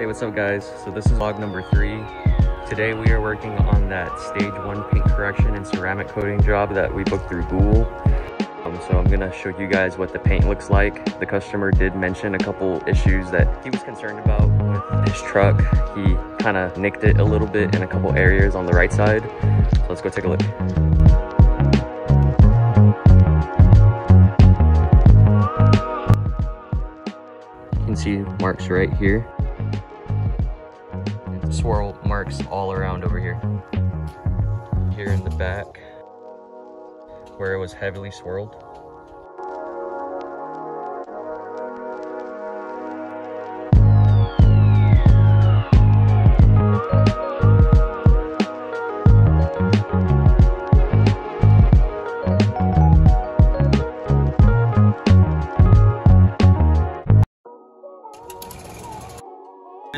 Hey, what's up guys? So this is vlog number three. Today we are working on that stage one paint correction and ceramic coating job that we booked through Google. Um, so I'm gonna show you guys what the paint looks like. The customer did mention a couple issues that he was concerned about with his truck. He kind of nicked it a little bit in a couple areas on the right side. So let's go take a look. You can see marks right here. Swirl marks all around over here. Here in the back, where it was heavily swirled.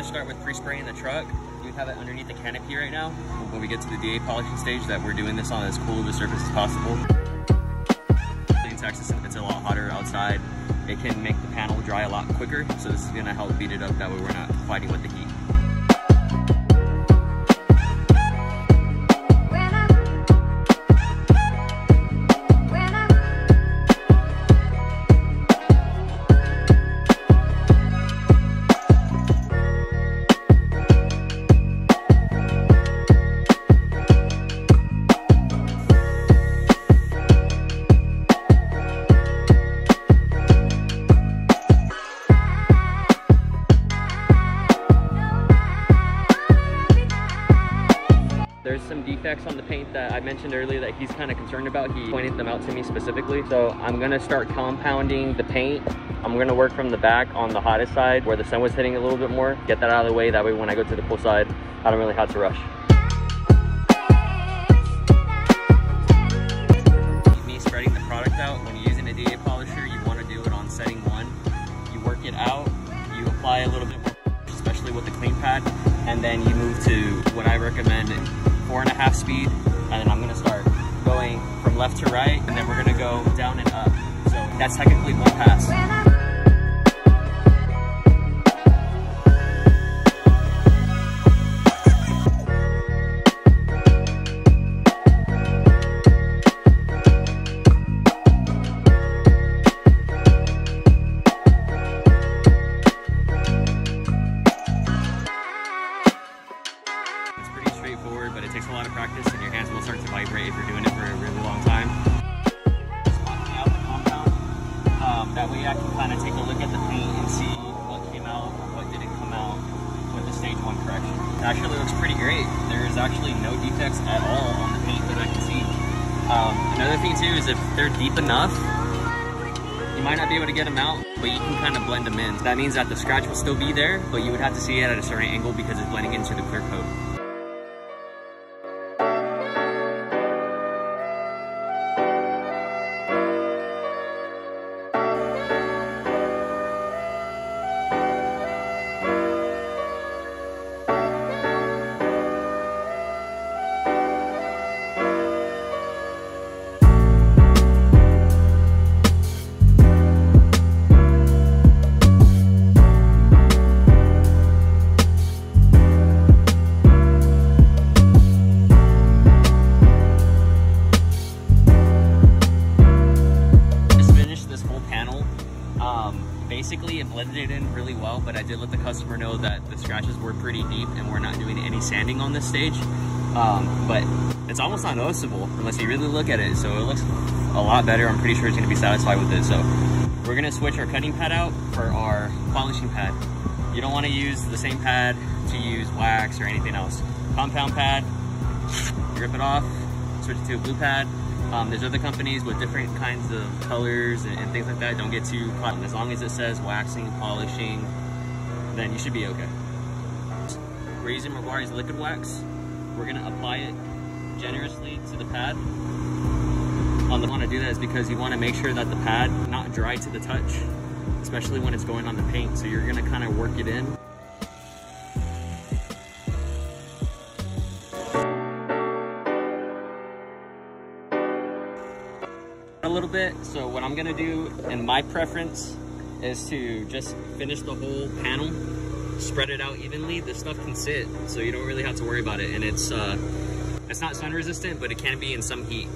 start with pre-spraying the truck. Have it underneath the canopy right now. When we get to the DA polishing stage that we're doing this on as cool of a surface as possible. In Texas, if it's a lot hotter outside, it can make the panel dry a lot quicker. So this is gonna help beat it up. That way we're not fighting with the heat. There's some defects on the paint that I mentioned earlier that he's kind of concerned about. He pointed them out to me specifically. So I'm gonna start compounding the paint. I'm gonna work from the back on the hottest side where the sun was hitting a little bit more. Get that out of the way. That way when I go to the cool side, I don't really have to rush. Four and a half speed, and then I'm gonna start going from left to right, and then we're gonna go down and up. So that's technically one pass. Actually looks pretty great. There's actually no defects at all on the paint that I can see. Um, another thing too is if they're deep enough, you might not be able to get them out, but you can kind of blend them in. That means that the scratch will still be there, but you would have to see it at a certain angle because it's blending into the clear coat. Basically, it blended in really well, but I did let the customer know that the scratches were pretty deep and we're not doing any sanding on this stage. Um, but it's almost not noticeable unless you really look at it. So it looks a lot better. I'm pretty sure it's gonna be satisfied with it. So we're gonna switch our cutting pad out for our polishing pad. You don't wanna use the same pad to use wax or anything else. Compound pad, rip it off, switch it to a blue pad. Um, there's other companies with different kinds of colors and, and things like that. Don't get too caught. As long as it says waxing, polishing, then you should be okay. We're using liquid wax. We're gonna apply it generously to the pad. On the want to do that is because you want to make sure that the pad not dry to the touch, especially when it's going on the paint. So you're gonna kind of work it in. A little bit. So what I'm gonna do, in my preference, is to just finish the whole panel spread it out evenly, this stuff can sit, so you don't really have to worry about it. And it's uh, it's not sun resistant, but it can be in some heat.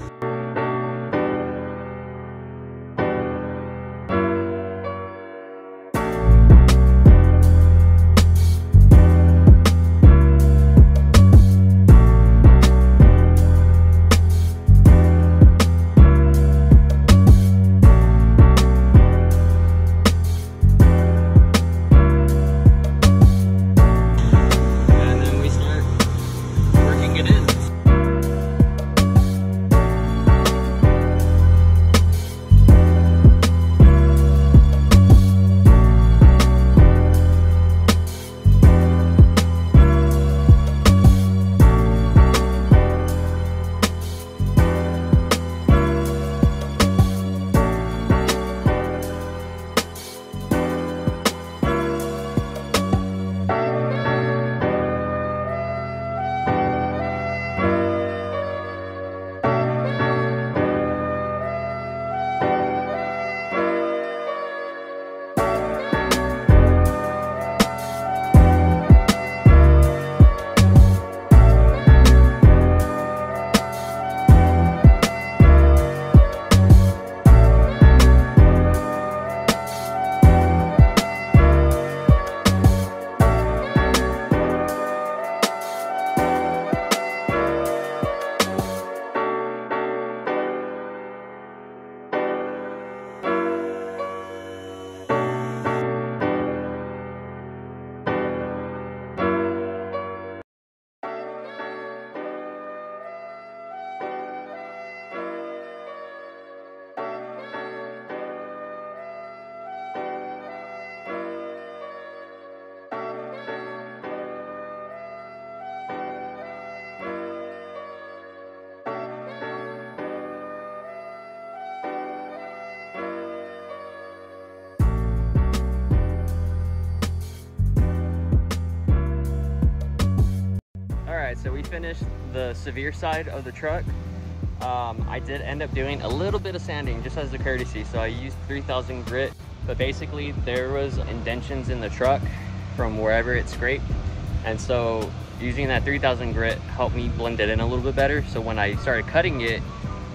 Right, so we finished the severe side of the truck. Um, I did end up doing a little bit of sanding just as a courtesy. So I used 3000 grit, but basically there was indentions in the truck from wherever it scraped. And so using that 3000 grit helped me blend it in a little bit better. So when I started cutting it,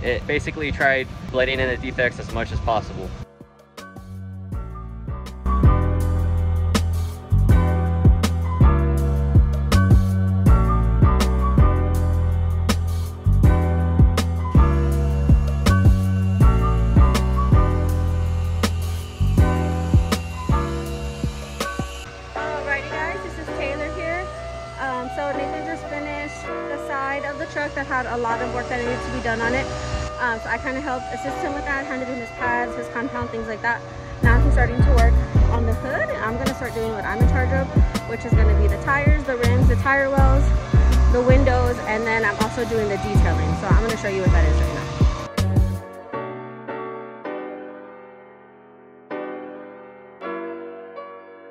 it basically tried blending in the defects as much as possible. Had a lot of work that needed to be done on it. Um, so I kind of helped assist him with that, handed him his pads, his compound, things like that. Now he's starting to work on the hood. I'm gonna start doing what I'm in charge of, which is gonna be the tires, the rims, the tire wells, the windows, and then I'm also doing the detailing. So I'm gonna show you what that is right now.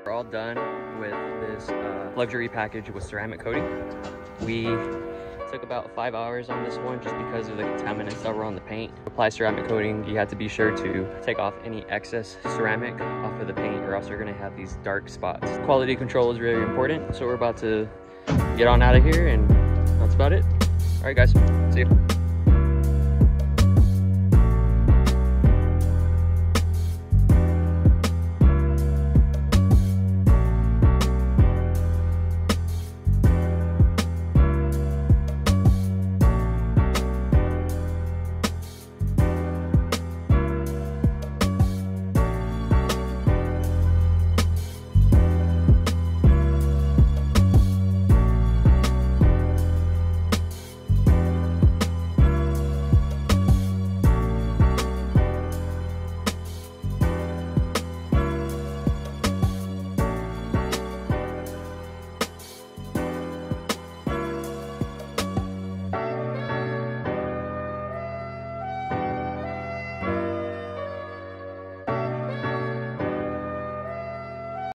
We're all done with this uh, luxury package with ceramic coating. We took about five hours on this one just because of the contaminants that were on the paint. Apply ceramic coating, you have to be sure to take off any excess ceramic off of the paint or else you're gonna have these dark spots. Quality control is really important, so we're about to get on out of here and that's about it. All right guys, see you.